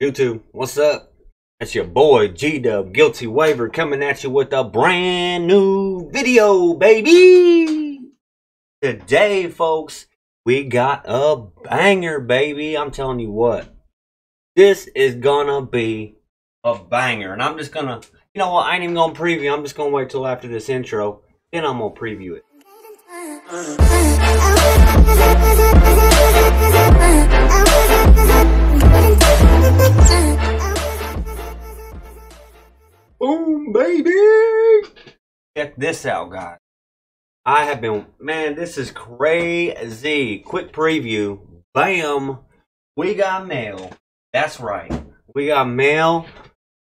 YouTube, what's up? It's your boy G Dub Guilty Waiver coming at you with a brand new video, baby. Today, folks, we got a banger, baby. I'm telling you what, this is gonna be a banger, and I'm just gonna, you know what? I ain't even gonna preview. I'm just gonna wait till after this intro, then I'm gonna preview it. Boom, baby! Check this out, guys. I have been, man, this is crazy. Quick preview. Bam! We got mail. That's right. We got mail.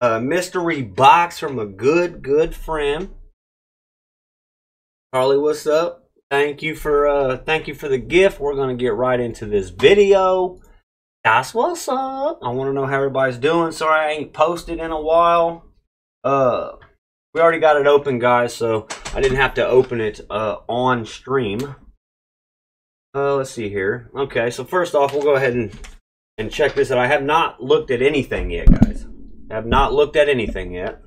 A mystery box from a good, good friend. Carly, what's up? Thank you for uh thank you for the gift. We're gonna get right into this video. That's what's up. I wanna know how everybody's doing. Sorry I ain't posted in a while. Uh we already got it open guys, so I didn't have to open it uh on stream. Uh let's see here. Okay, so first off we'll go ahead and and check this out. I have not looked at anything yet, guys. I have not looked at anything yet.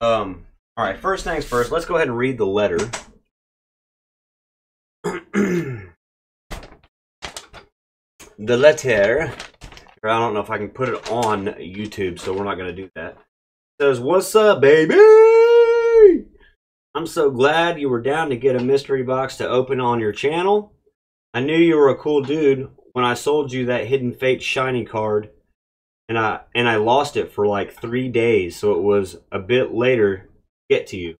Um all right, first things first, let's go ahead and read the letter. The letter. I don't know if I can put it on YouTube, so we're not going to do that. It says, What's up, baby? I'm so glad you were down to get a mystery box to open on your channel. I knew you were a cool dude when I sold you that Hidden Fate shiny card, and I and I lost it for like three days, so it was a bit later get to you.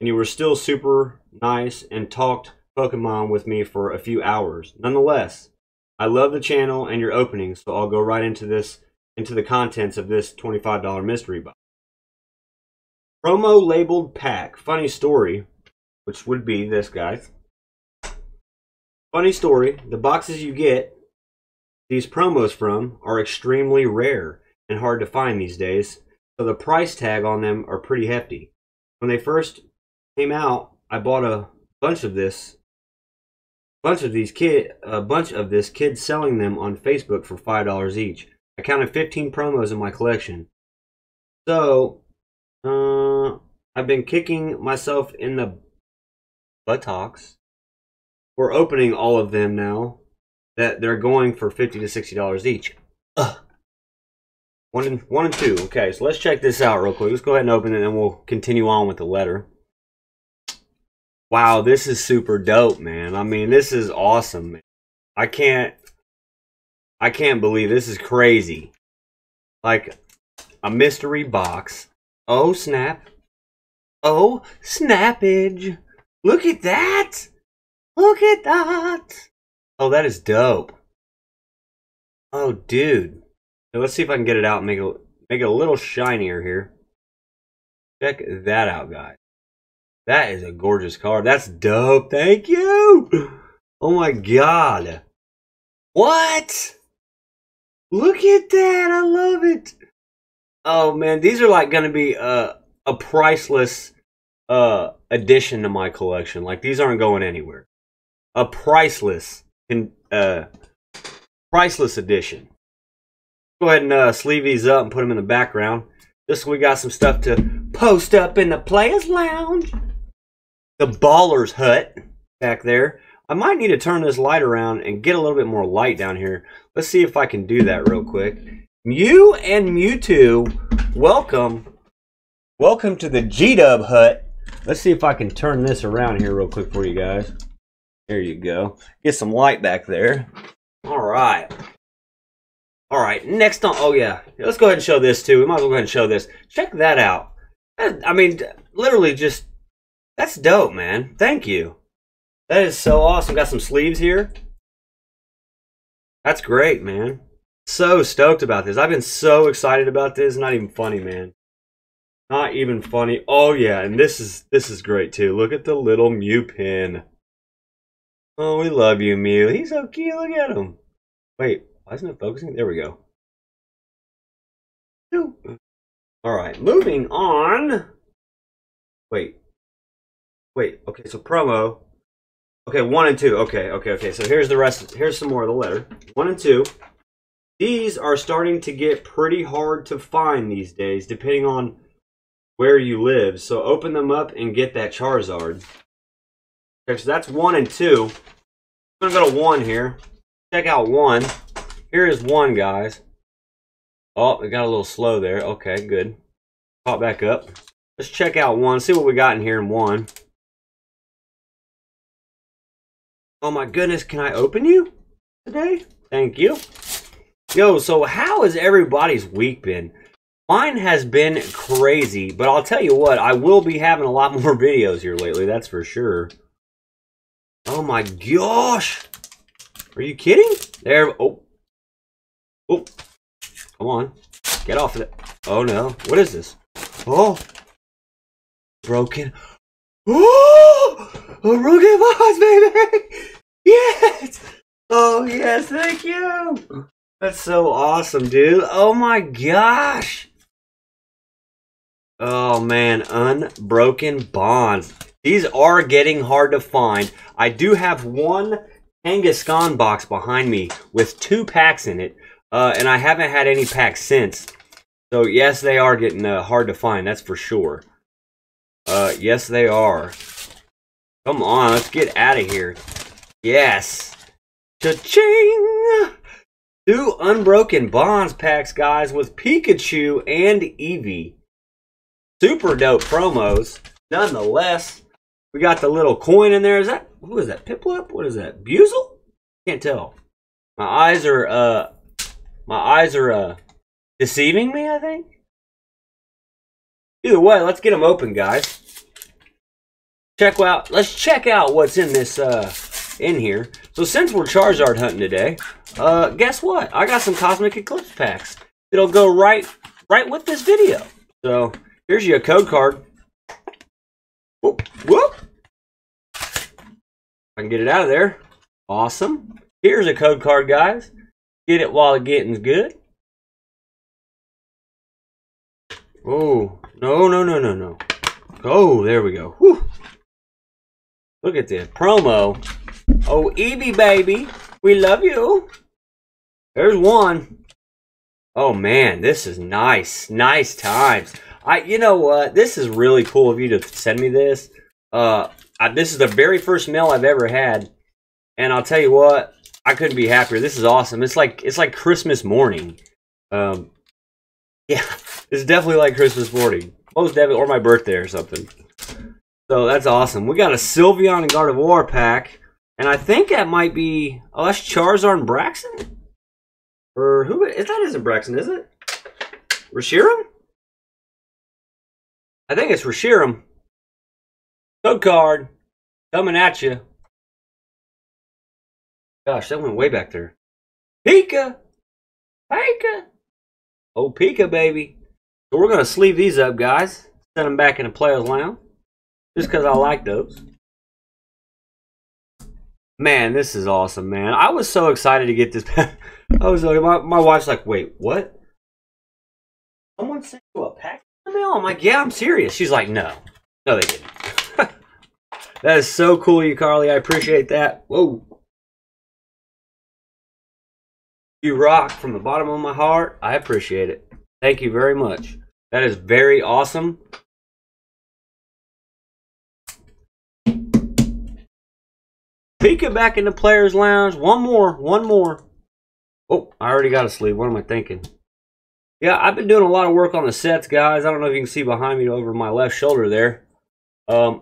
And you were still super nice and talked Pokemon with me for a few hours. Nonetheless, I love the channel and your opening, so I'll go right into this into the contents of this $25 mystery box. Promo labeled pack. Funny story, which would be this guys. Funny story, the boxes you get these promos from are extremely rare and hard to find these days, so the price tag on them are pretty hefty. When they first came out, I bought a bunch of this bunch of these kid a bunch of this kids selling them on Facebook for five dollars each. I counted 15 promos in my collection. So uh, I've been kicking myself in the buttocks for opening all of them now that they're going for 50 to 60 dollars each. Ugh. One and one and two. Okay, so let's check this out real quick. Let's go ahead and open it and we'll continue on with the letter. Wow, this is super dope, man. I mean, this is awesome. I can't I can't believe this is crazy. Like a mystery box. Oh, snap. Oh, snappage. Look at that. Look at that. Oh, that is dope. Oh, dude. Let's see if I can get it out and make it make it a little shinier here. Check that out, guys. That is a gorgeous card. That's dope. Thank you. Oh my god. What? Look at that. I love it. Oh man, these are like going to be uh, a priceless uh addition to my collection. Like these aren't going anywhere. A priceless uh priceless addition. Go ahead and uh, sleeve these up and put them in the background. Just so we got some stuff to post up in the players lounge the baller's hut back there. I might need to turn this light around and get a little bit more light down here. Let's see if I can do that real quick. Mew and Mewtwo, welcome. Welcome to the G-Dub hut. Let's see if I can turn this around here real quick for you guys. There you go. Get some light back there. All right. All right, next on, oh yeah, let's go ahead and show this too. We might as well go ahead and show this. Check that out. I mean, literally just that's dope, man. Thank you. That is so awesome. Got some sleeves here. That's great, man. So stoked about this. I've been so excited about this. Not even funny, man. Not even funny. Oh yeah, and this is this is great too. Look at the little Mew pin. Oh, we love you, Mew. He's so cute. Look at him. Wait, why isn't it focusing? There we go. All right, moving on. Wait, Wait, okay, so promo. Okay, one and two. Okay, okay, okay. So here's the rest. Here's some more of the letter. One and two. These are starting to get pretty hard to find these days, depending on where you live. So open them up and get that Charizard. Okay, so that's one and two. I'm gonna go to one here. Check out one. Here is one, guys. Oh, it got a little slow there. Okay, good. Pop back up. Let's check out one. See what we got in here in one. Oh my goodness, can I open you today? Thank you. Yo, so how has everybody's week been? Mine has been crazy, but I'll tell you what, I will be having a lot more videos here lately, that's for sure. Oh my gosh! Are you kidding? There, oh. Oh. Come on. Get off of it. Oh no. What is this? Oh. Broken. Oh! A broken box, baby! Yes! Oh, yes, thank you! That's so awesome, dude. Oh my gosh! Oh man, unbroken bonds. These are getting hard to find. I do have one Kangaskhan box behind me with two packs in it, uh, and I haven't had any packs since. So yes, they are getting uh, hard to find. That's for sure. Uh, yes, they are. Come on, let's get out of here. Yes. Cha-ching! Two Unbroken Bonds packs, guys, with Pikachu and Eevee super dope promos. Nonetheless, we got the little coin in there. Is that who is that? Piplup? What is that? Buizel? Can't tell. My eyes are uh my eyes are uh deceiving me, I think. Either way, let's get them open, guys. Check out let's check out what's in this uh in here. So since we're Charizard hunting today, uh guess what? I got some Cosmic Eclipse packs. It'll go right right with this video. So Here's your code card. Whoop, whoop. I can get it out of there. Awesome. Here's a code card, guys. Get it while the getting's good. Oh, no, no, no, no, no. Oh, there we go. Whew. Look at this. Promo. Oh, Eevee baby. We love you. There's one. Oh, man. This is nice. Nice times. I, you know what? This is really cool of you to send me this. Uh, I, this is the very first mail I've ever had, and I'll tell you what, I couldn't be happier. This is awesome. It's like it's like Christmas morning. Um, yeah, it's definitely like Christmas morning. Most definitely, or my birthday or something. So that's awesome. We got a Sylveon and Gardevoir pack, and I think that might be oh that's Charizard and Braixen, or who? Is that isn't Braixen? Is it? Reshiram? I think it's Reshiram. Code card coming at you. Gosh, that went way back there. Pika! Pika! Oh, Pika, baby. So we're going to sleeve these up, guys. Send them back in the player's lounge. Just because I like those. Man, this is awesome, man. I was so excited to get this. I was like, my, my wife's like, wait, what? Someone sent you a pack mail? I'm like, yeah, I'm serious. She's like, no. No, they didn't. that is so cool, you Carly. I appreciate that. Whoa. You rock from the bottom of my heart. I appreciate it. Thank you very much. That is very awesome. Pika back in the player's lounge. One more. One more. Oh, I already got a sleeve. What am I thinking? Yeah, I've been doing a lot of work on the sets, guys. I don't know if you can see behind me over my left shoulder there. Um,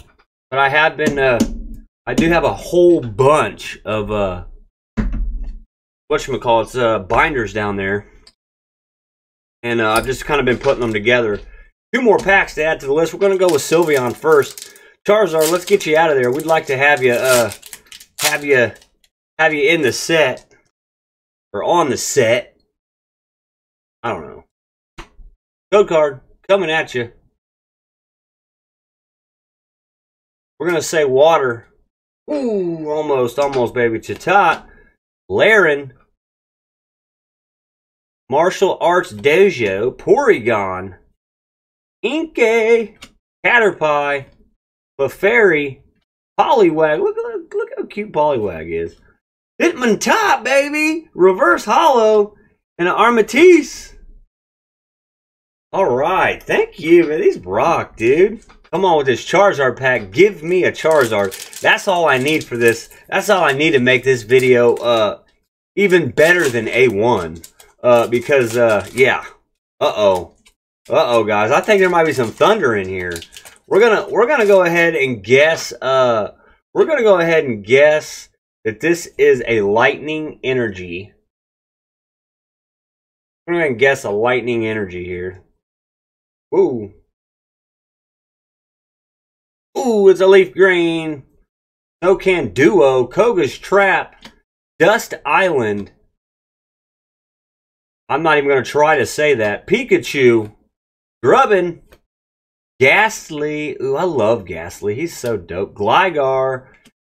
but I have been, uh, I do have a whole bunch of, uh, whatchamacallits, uh, binders down there. And uh, I've just kind of been putting them together. Two more packs to add to the list. We're going to go with Sylveon first. Charizard, let's get you out of there. We'd like to have you, uh, have you, have you in the set. Or on the set. I don't know. Code card coming at you. We're to say water. Ooh, almost, almost, baby. Chatot. Laren. Martial Arts Dojo. Porygon. Inkay. Caterpie. Clefairy. Poliwag. Look, cute Poliwag is. Hitmontop, baby. Reverse Holo. And an Armatisse. All right. Thank you, man. These rock, dude. Come on with this Charizard pack. Give me a Charizard. That's all I need for this. That's all I need to make this video uh, even better than A1. Uh, because, uh, yeah. Uh-oh. Uh-oh, guys. I think there might be some thunder in here. We're gonna we're gonna go ahead and guess uh we're gonna go ahead and guess that this is a lightning energy. I'm gonna guess a lightning energy here. Ooh. Ooh, it's a leaf green. No Can Duo, Koga's Trap, Dust Island. I'm not even going to try to say that. Pikachu, Grubbin, Gastly. Ooh, I love Gastly. He's so dope. Gligar,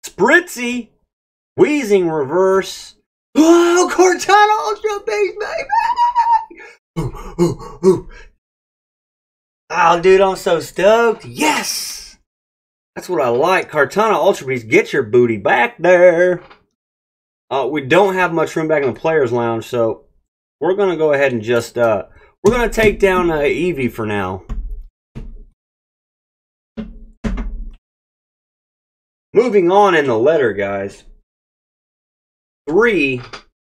Spritzee, Wheezing Reverse. Oh, Kartana Ultra Beast, baby! Ooh, ooh, ooh. Oh, dude, I'm so stoked. Yes! That's what I like. Kartana Ultra Beast, get your booty back there. Uh, we don't have much room back in the player's lounge, so we're going to go ahead and just, uh, we're going to take down uh, Eevee for now. Moving on in the letter, guys. Three,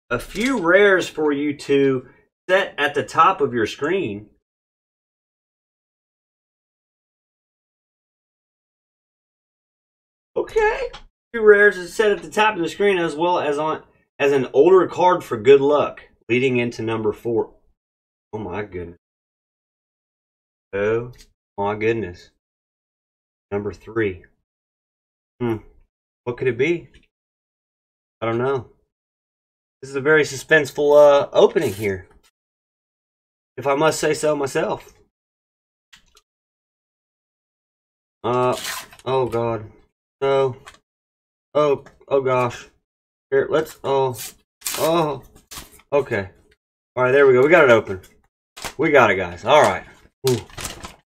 a few rares for you to set at the top of your screen. Okay. Two rares is set at the top of the screen as well as on as an older card for good luck, leading into number four. Oh my goodness. Oh my goodness. Number three. Hmm. What could it be? I don't know. This is a very suspenseful uh, opening here. If I must say so myself. Uh, oh god. No. Oh, oh gosh. Here, let's, oh, oh, okay. Alright, there we go. We got it open. We got it, guys. Alright.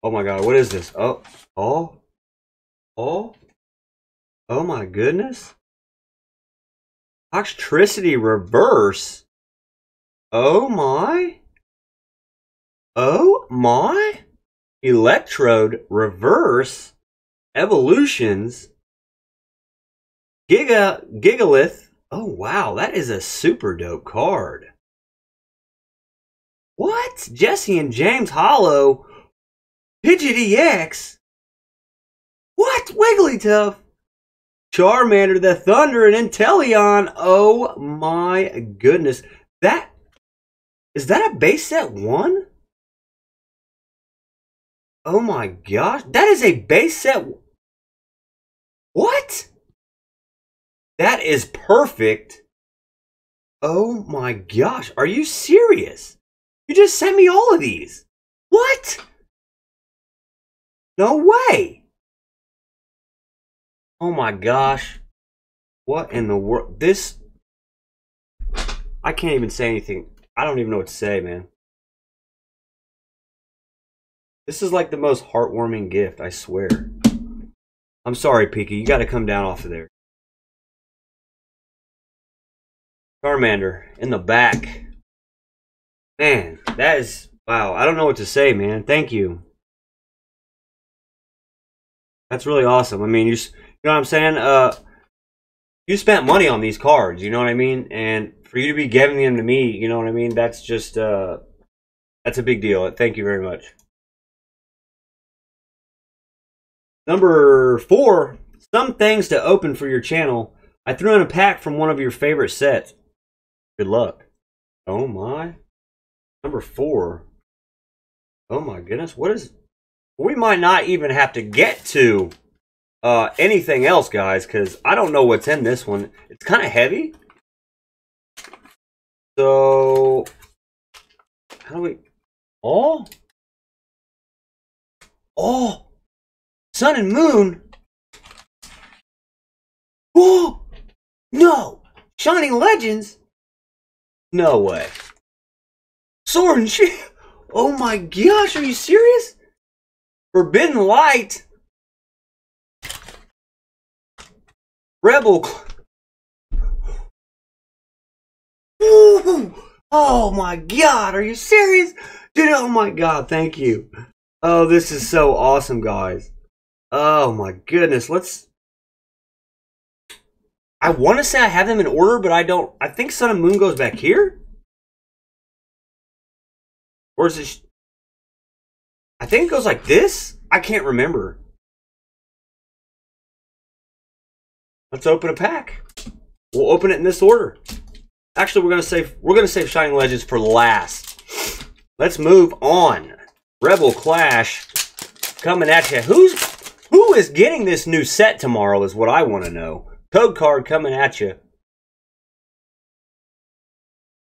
Oh my god, what is this? Oh, oh, oh. Oh my goodness. Toxtricity reverse. Oh my. Oh my. Electrode reverse. Evolutions. Giga Gigalith. Oh wow, that is a super dope card. What? Jessie and James Holo. Pidgey EX. What? Wigglytuff. Charmander, the Thunder, and Inteleon. Oh my goodness. That is that a base set one? Oh my gosh. That is a base set. What? That is perfect. Oh my gosh. Are you serious? You just sent me all of these. What? No way. Oh my gosh. What in the world? This. I can't even say anything. I don't even know what to say, man. This is like the most heartwarming gift, I swear. I'm sorry, Pika. You got to come down off of there. Charmander in the back. Man, that is. Wow. I don't know what to say, man. Thank you. That's really awesome. I mean, you you know what I'm saying? Uh, you spent money on these cards. You know what I mean? And for you to be giving them to me, you know what I mean? That's just uh, that's a big deal. Thank you very much. Number four, some things to open for your channel. I threw in a pack from one of your favorite sets. Good luck. Oh my. Number four. Oh my goodness. What is. We might not even have to get to uh, anything else, guys, because I don't know what's in this one. It's kind of heavy. So, how do we... Oh? Oh! Sun and Moon? Oh! No! Shining Legends? No way. Sword and Shield? Oh my gosh, are you serious? Forbidden Light? Rebel. Ooh, Oh my god, are you serious? Dude, oh my god, thank you. Oh, this is so awesome, guys. Oh my goodness, let's. I want to say I have them in order, but I don't. I think Sun and Moon goes back here. Or is it. I think it goes like this. I can't remember. Let's open a pack. We'll open it in this order. Actually, we're gonna save we're gonna save Shining Legends for last. Let's move on. Rebel Clash coming at you. Who's who is getting this new set tomorrow? Is what I want to know. Code card coming at you.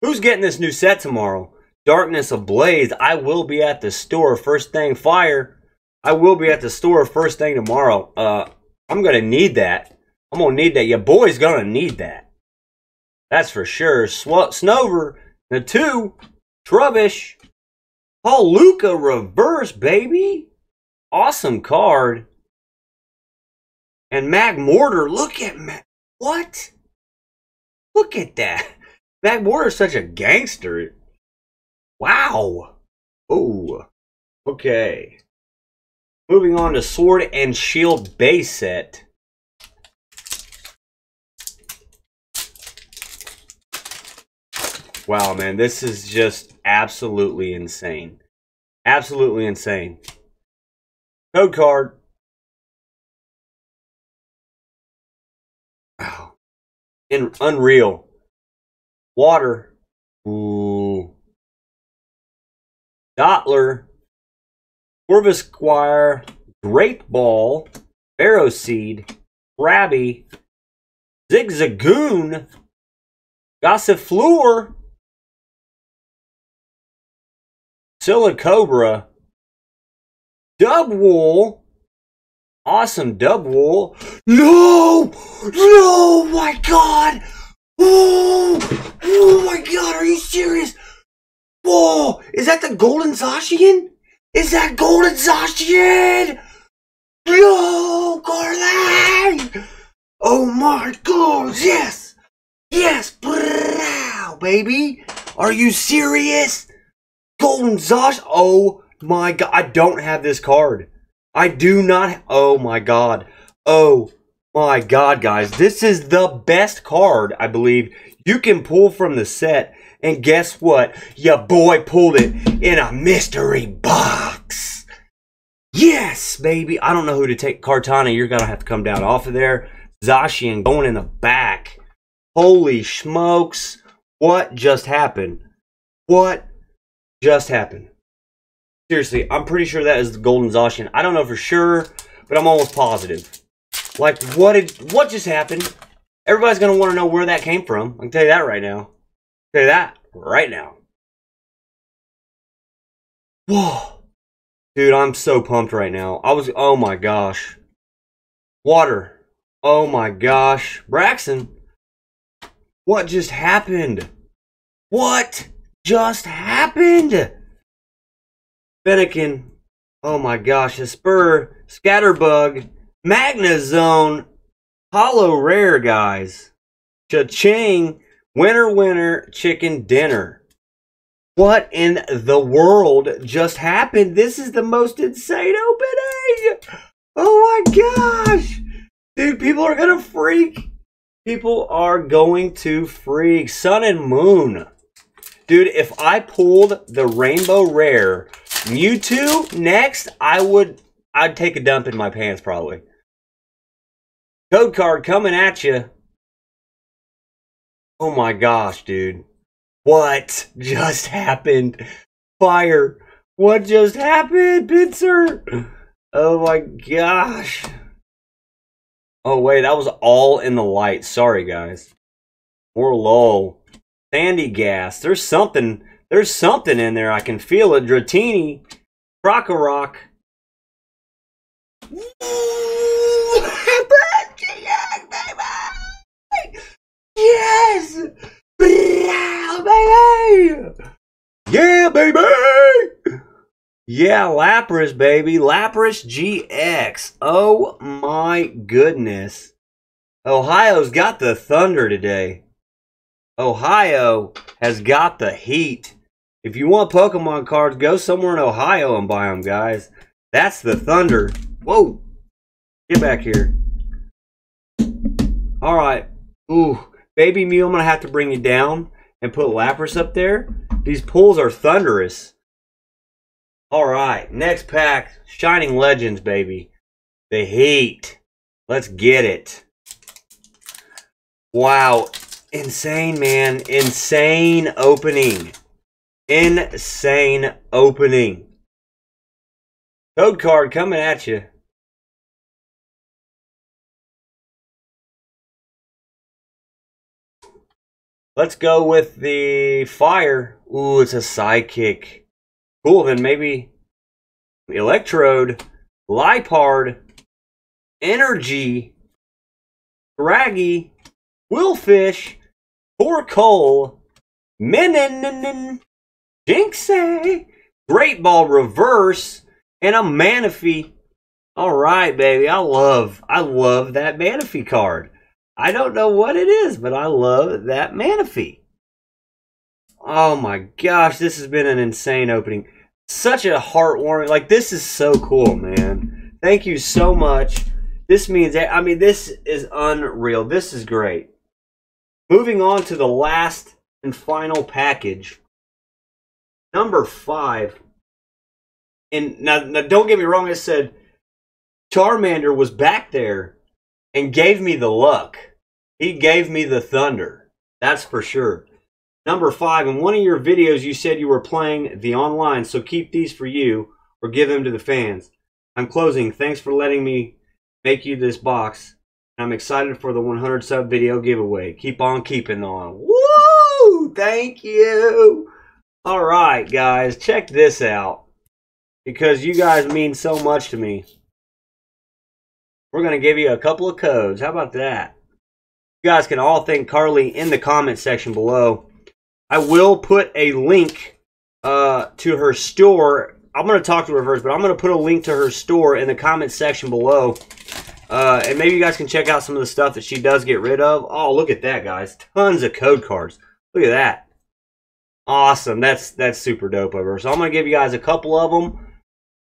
Who's getting this new set tomorrow? Darkness Ablaze. I will be at the store first thing. Fire. I will be at the store first thing tomorrow. Uh, I'm gonna need that. I'm gonna need that. Your boy's gonna need that. That's for sure. Sw- Snover, the two, Trubbish, Paul Luca reverse, baby. Awesome card. And Magmortar, look at Mag. What? Look at that. Magmortar's such a gangster. Wow. Oh. Okay. Moving on to Sword and Shield base set. Wow, man, this is just absolutely insane. Absolutely insane. Code card. Wow. In unreal. Water. Ooh. Dottler. Corvisquire. Great Ball. Seed. Krabby. Zigzagoon. Gossifleur. Silicobra. Dubwool. Awesome Dub Dubwool. No! No! My God! Oh! Oh my God! Are you serious? Whoa! Is that the Golden Zacian? Is that Golden Zacian? No, Garland! Oh my God! Yes! Yes! Brow, baby! Are you serious? Golden Zosh. Oh my god. I don't have this card. I do not. Oh my god. Oh my god, guys. This is the best card, I believe, you can pull from the set. And guess what? Your boy pulled it in a mystery box. Yes, baby. I don't know who to take. Kartana, you're going to have to come down off of there. Zacian going in the back. Holy smokes. What just happened? What just happened. Seriously, I'm pretty sure that is the Golden Zacian. I don't know for sure, but I'm almost positive. Like, what did, what just happened? Everybody's going to want to know where that came from. I can tell you that right now. You that right now. Whoa. Dude, I'm so pumped right now. I was, oh my gosh. Water. Oh my gosh. Braixen. What just happened? What? Just happened? Fennekin. Oh my gosh. A Spur. Scatterbug. Magnezone. Holo Rare, guys. Cha-ching. Winner, winner, chicken dinner. What in the world just happened? This is the most insane opening! Oh my gosh! Dude, people are gonna freak. People are going to freak. Sun and Moon. Dude, if I pulled the Rainbow Rare Mewtwo next, I would I'd take a dump in my pants probably. Code card coming at you. Oh my gosh, dude. What just happened? Fire. What just happened, Pinsir? Oh my gosh. Oh wait, that was all in the light. Sorry guys. More low. Sandygast. There's something. There's something in there. I can feel it. Dratini. Krokorok. Yes! baby! Yeah, baby! Yeah, Lapras, baby. Lapras GX. Oh my goodness. Ohio's got the thunder today. Ohio has got the heat. If you want Pokemon cards, go somewhere in Ohio and buy them, guys. That's the Thunder. Whoa. Get back here. All right. Ooh. Baby Mew, I'm going to have to bring you down and put Lapras up there. These pulls are thunderous. All right. Next pack. Shining Legends, baby. The heat. Let's get it. Wow. Insane, man. Insane opening. Insane opening. Code card coming at you. Let's go with the fire. Ooh, it's a sidekick. Cool, then maybe Electrode, Liepard, Energy, Raggy, Willfish, Poor Cole, Minin, Jinxie, Great Ball Reverse, and a Manaphy. All right, baby. I love, I love that Manaphy card. I don't know what it is, but I love that Manaphy. Oh my gosh, this has been an insane opening. Such a heartwarming, like this is so cool, man. Thank you so much. This means, I mean, this is unreal. This is great. Moving on to the last and final package. Number five. And now, now don't get me wrong, I said Charmander was back there and gave me the luck. He gave me the thunder. That's for sure. Number five, in one of your videos, you said you were playing the online, so keep these for you or give them to the fans. I'm closing. Thanks for letting me make you this box. I'm excited for the 100 sub video giveaway. Keep on keeping on. Woo! Thank you. All right, guys, check this out because you guys mean so much to me. We're going to give you a couple of codes. How about that? You guys can all thank Carly in the comment section below. I will put a link uh, to her store. I'm going to talk to first, but I'm going to put a link to her store in the comment section below. Uh, and maybe you guys can check out some of the stuff that she does get rid of. Oh, look at that, guys. Tons of code cards. Look at that. Awesome. That's that's super dope of her. So I'm going to give you guys a couple of them.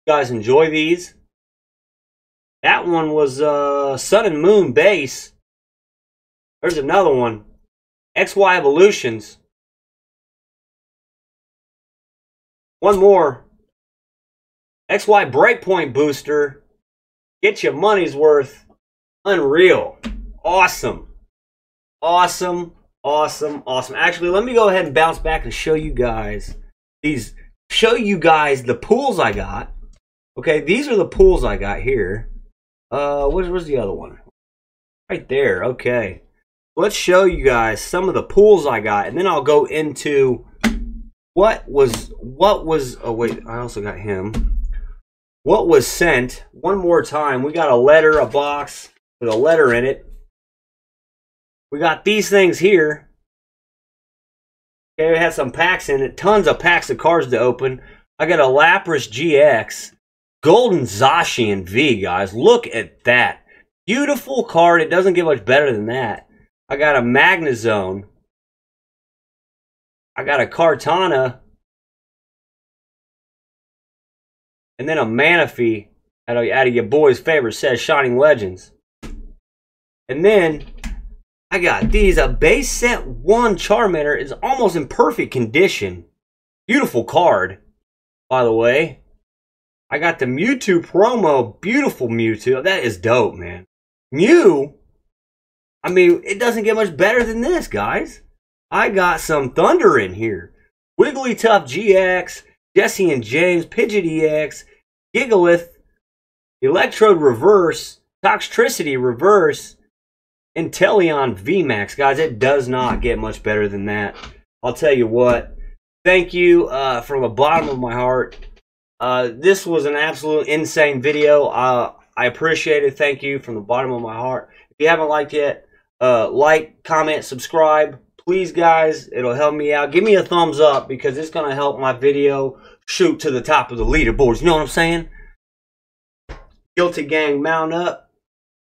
You guys enjoy these. That one was uh, Sun and Moon base. There's another one. XY Evolutions. One more. XY Breakpoint Booster. Get your money's worth. Unreal. Awesome. Awesome. Awesome. Awesome. Actually, let me go ahead and bounce back and show you guys these. Show you guys the pools I got. Okay, these are the pools I got here. Uh, where's, where's the other one? Right there. Okay. Let's show you guys some of the pools I got, and then I'll go into what was what was. Oh wait, I also got him. What was sent? One more time. We got a letter, a box with a letter in it. We got these things here. Okay, we had some packs in it. Tons of packs of cards to open. I got a Lapras GX. Golden Zacian V, guys. Look at that. Beautiful card. It doesn't get much better than that. I got a Magnezone. I got a Kartana. And then a Manaphy out of, out of your boy's favorite set, Shining Legends. And then I got these. A base set one Charmander is almost in perfect condition. Beautiful card, by the way. I got the Mewtwo promo. Beautiful Mewtwo. That is dope, man. Mew. I mean, it doesn't get much better than this, guys. I got some thunder in here. Wigglytuff GX, Jessie and James, Pidgeot EX, Gigalith, Electrode Reverse, Toxtricity Reverse, Inteleon VMAX. Guys, it does not get much better than that. I'll tell you what. Thank you uh, from the bottom of my heart. Uh, this was an absolute insane video. Uh, I appreciate it. Thank you from the bottom of my heart. If you haven't liked yet, uh, like, comment, subscribe. Please, guys, it'll help me out. Give me a thumbs up because it's going to help my video shoot to the top of the leaderboards. You know what I'm saying? Guilty Gang, mount up.